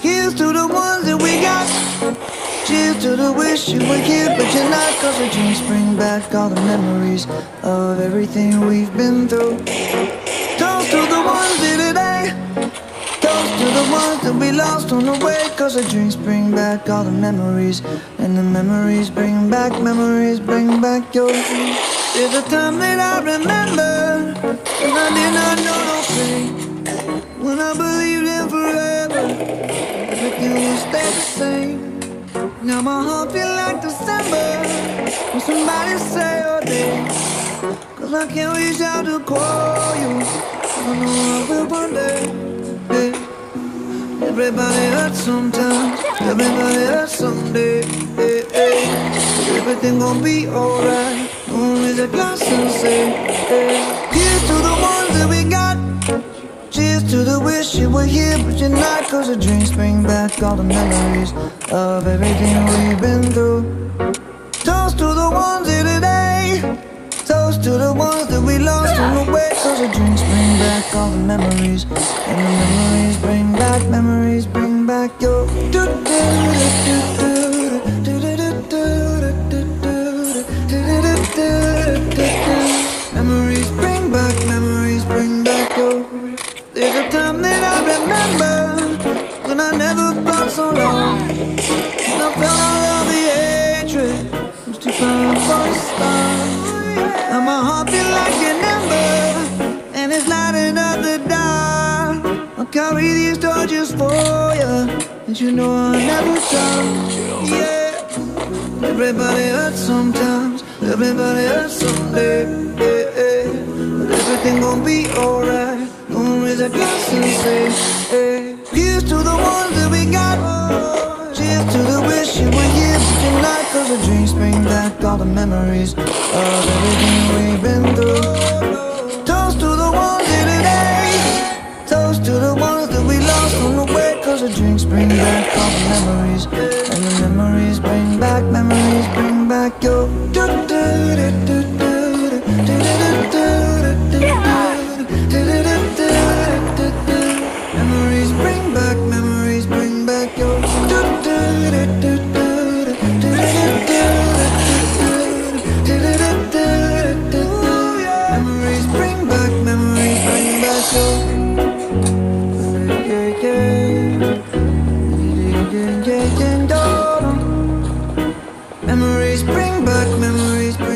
Here's to the ones that we got. Cheers to the wish you were here, but you're not. Cause the dreams bring back all the memories of everything we've been through. Toast to the ones the ones that we lost on the way. Cause the dreams bring back all the memories. And the memories bring back, memories bring back your. Dreams. There's a time that I remember. When I did not know no pain. When I believed in forever. Everything will stay the same. Now my heart feel like December When somebody say your name Cause I can't reach out to call you I know I will one day. Everybody hurts sometimes Everybody hurts someday yeah, yeah. Everything gon' be alright raise a glass and say yeah. Here's to the ones that we got Cheers to the wish you were here, but you're not. Cause the dreams bring back all the memories of everything we've been through. Toast to the ones here today. Toast to the ones that we lost on the way. Cause the dreams bring back all the memories. And the memories bring back, memories bring back your. Memories bring back, memories bring back your. There's a time that I remember when I never felt so long. And I felt all of the hatred was too powerful to stop. And my heart for you, and you know I'll never stop. Yeah. Everybody hurts sometimes, everybody hurts someday. Yeah, yeah. But everything gon' be alright. Gonna raise a glass and say, hey. Here's to the ones that we got. Cheers to the wish you were here, but you're. Cause the dreams bring back all the memories of everything we've been through. The drinks bring back all the memories. And the memories bring back, memories Memories bring back, memories bring